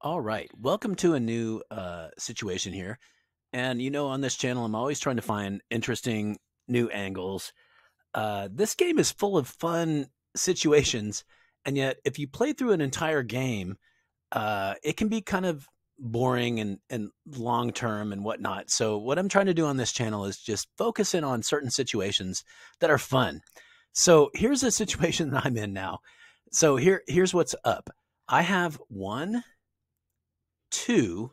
All right. Welcome to a new uh, situation here. And you know, on this channel, I'm always trying to find interesting new angles. Uh, this game is full of fun situations. And yet, if you play through an entire game, uh, it can be kind of boring and, and long term and whatnot. So, what I'm trying to do on this channel is just focus in on certain situations that are fun. So, here's a situation that I'm in now. So, here, here's what's up I have one two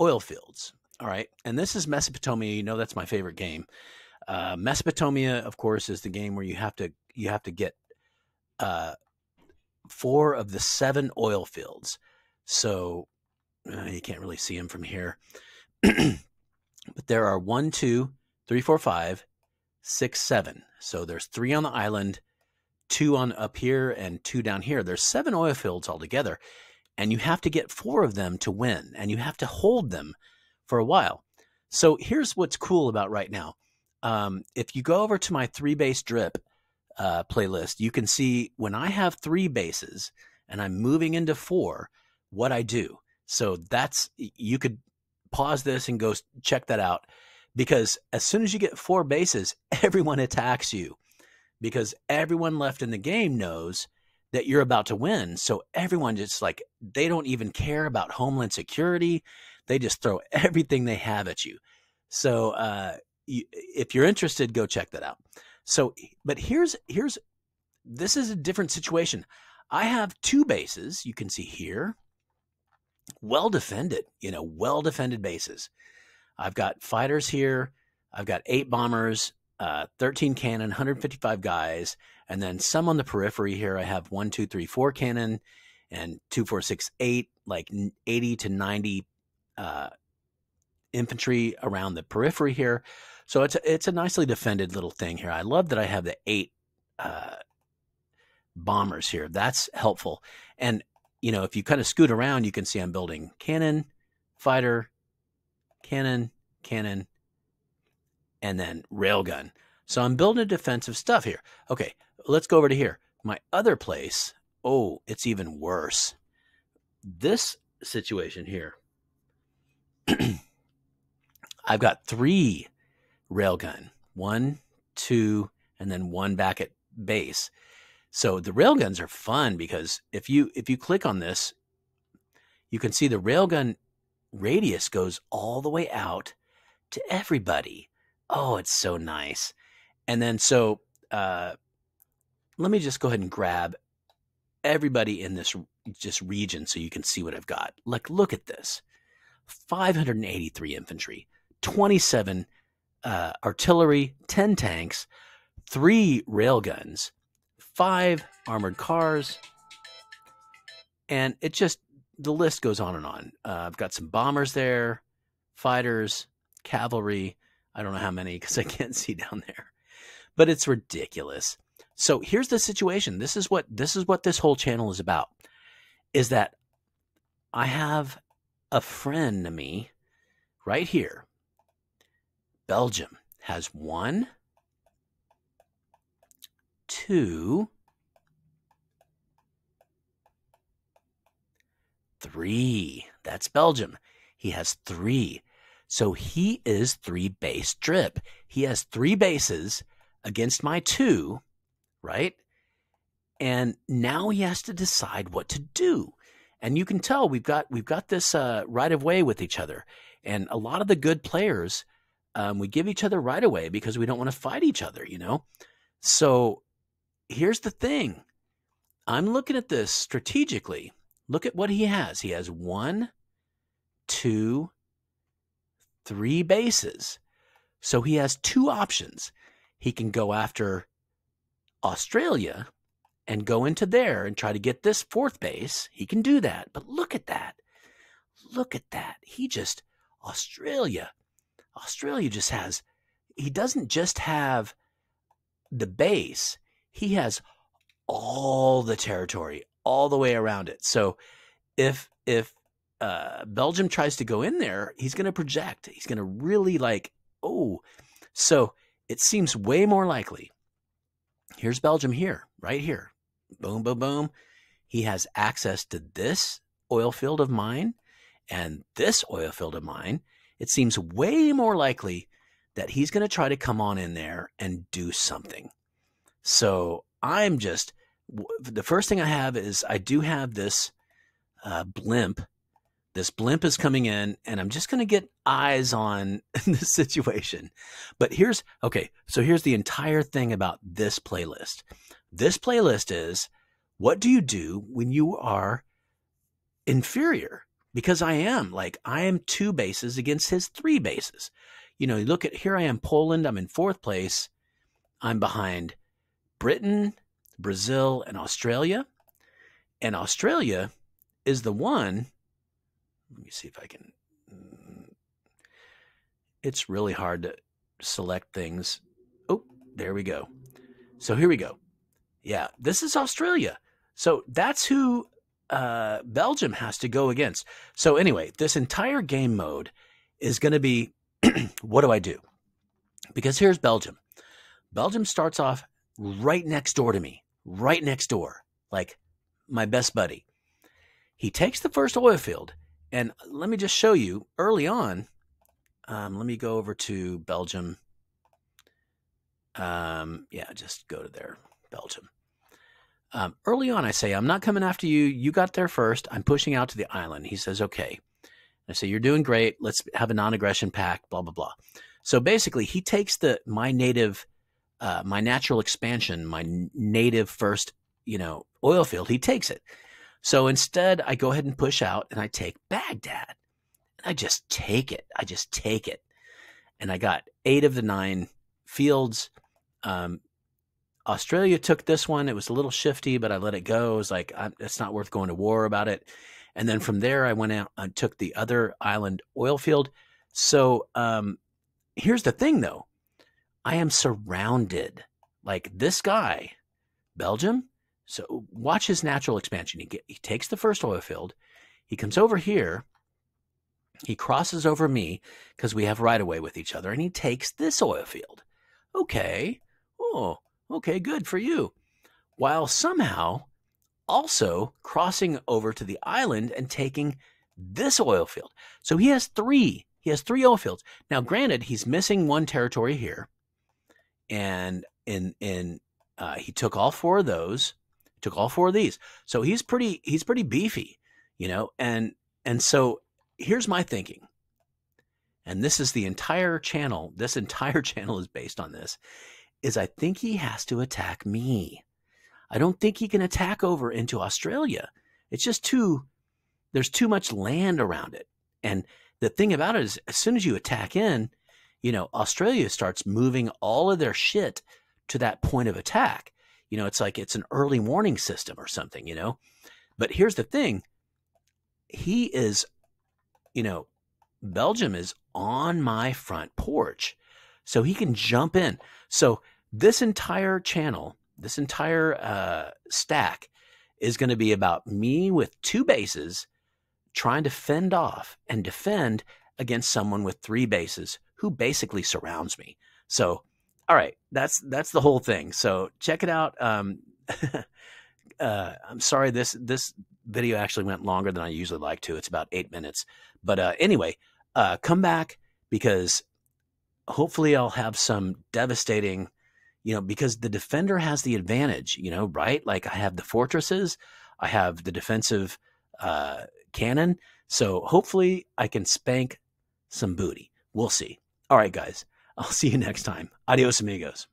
oil fields. All right. And this is Mesopotamia. You know, that's my favorite game. Uh, Mesopotamia, of course, is the game where you have to you have to get uh, four of the seven oil fields. So uh, you can't really see them from here, but there are one, two, three, four, five, six, seven. So there's three on the island, two on up here, and two down here. There's seven oil fields altogether, and you have to get four of them to win, and you have to hold them for a while. So here's what's cool about right now. Um, if you go over to my three base drip uh, playlist, you can see when I have three bases and I'm moving into four, what I do. So that's you could pause this and go check that out because as soon as you get four bases, everyone attacks you because everyone left in the game knows that you're about to win. So everyone just like, they don't even care about homeland security. They just throw everything they have at you. So uh, you, if you're interested, go check that out. So, but here's, here's, this is a different situation. I have two bases you can see here, well defended, you know, well defended bases. I've got fighters here. I've got eight bombers, uh, 13 cannon, 155 guys, and then some on the periphery here. I have one, two, three, four cannon, and two, four, six, eight, like 80 to 90 uh, infantry around the periphery here. So it's a, it's a nicely defended little thing here. I love that I have the eight uh, bombers here. That's helpful. And you know, if you kind of scoot around, you can see I'm building cannon, fighter, cannon, cannon, and then railgun. So I'm building defensive stuff here. Okay, let's go over to here. My other place, oh, it's even worse. This situation here, I've got three railgun, one, two, and then one back at base. So the railguns are fun because if you if you click on this, you can see the railgun radius goes all the way out to everybody. Oh, it's so nice. And then so uh, let me just go ahead and grab everybody in this just region so you can see what I've got. Like, look at this 583 infantry, 27 uh, artillery, 10 tanks, three railguns, five armored cars, and it just, the list goes on and on. Uh, I've got some bombers there, fighters, cavalry. I don't know how many because I can't see down there, but it's ridiculous. So here's the situation. This is what this is what this whole channel is about. Is that I have a friend to me right here. Belgium has one, two, three. That's Belgium. He has three. So he is three base drip. He has three bases against my two right? And now he has to decide what to do. And you can tell we've got we've got this uh, right of way with each other. And a lot of the good players, um, we give each other right away because we don't want to fight each other, you know. So here's the thing: I'm looking at this strategically. Look at what he has. He has one, two, three bases. So he has two options. He can go after Australia and go into there and try to get this fourth base, he can do that. But look at that. Look at that. He just, Australia, Australia just has, he doesn't just have the base, he has all the territory all the way around it. So if, if, uh, Belgium tries to go in there, he's going to project. He's going to really like, oh, so it seems way more likely Here's Belgium here, right here. Boom, boom, boom. He has access to this oil field of mine and this oil field of mine, it seems way more likely that he's going to try to come on in there and do something. So I'm just, the first thing I have is I do have this uh, blimp. This blimp is coming in, and I'm just going to get eyes on this situation. But here's, okay, so here's the entire thing about this playlist. This playlist is what do you do when you are inferior? Because I am, like, I am two bases against his three bases. You know, you look at here I am, Poland, I'm in fourth place. I'm behind Britain, Brazil, and Australia. And Australia is the one. Let me see if I can. Mm, it's really hard to select things. Oh, there we go. So here we go. Yeah, this is Australia. So that's who uh, Belgium has to go against. So anyway, this entire game mode is going to be what do I do? Because here's Belgium. Belgium starts off right next door to me, right next door, like my best buddy. He takes the first oil field, and let me just show you early on. Um, let me go over to Belgium. Um, yeah, just go to there, Belgium. Um, early on, I say, I'm not coming after you. You got there first. I'm pushing out to the island. He says, okay. I say, you're doing great. Let's have a non-aggression pact, blah, blah, blah. So basically, he takes the my native, uh, my natural expansion, my native first, you know, oil field. He takes it. So instead, I go ahead and push out and I take Baghdad. And I just take it. I just take it. And I got eight of the nine fields. Um, Australia took this one. It was a little shifty, but I let it go. It was like, it's not worth going to war about it. And then from there, I went out and took the other island oil field. So um, here's the thing, though I am surrounded. Like this guy, Belgium. So watch his natural expansion. He, get, he takes the first oil field. He comes over here. He crosses over me because we have right away with each other, and he takes this oil field. Okay. Oh, okay, good for you. While somehow also crossing over to the island and taking this oil field. So he has three. He has three oil fields. Now, granted, he's missing one territory here, and in in uh, he took all four of those. Took all four of these. So he's pretty he's pretty beefy, you know. And and so here's my thinking. And this is the entire channel. This entire channel is based on this. Is I think he has to attack me. I don't think he can attack over into Australia. It's just too, there's too much land around it. And the thing about it is, as soon as you attack in, you know, Australia starts moving all of their shit to that point of attack. You know, it's like it's an early warning system or something, you know? But here's the thing he is, you know, Belgium is on my front porch. So he can jump in. So this entire channel this entire uh, stack is going to be about me with two bases trying to fend off and defend against someone with three bases who basically surrounds me. So, all right, that's that's the whole thing. So check it out. Um, uh, I'm sorry this this video actually went longer than I usually like to. It's about eight minutes, but uh, anyway, uh, come back because hopefully I'll have some devastating you know, because the defender has the advantage, you know, right? Like I have the fortresses, I have the defensive uh, cannon. So hopefully I can spank some booty. We'll see. All right, guys. I'll see you next time. Adios, amigos.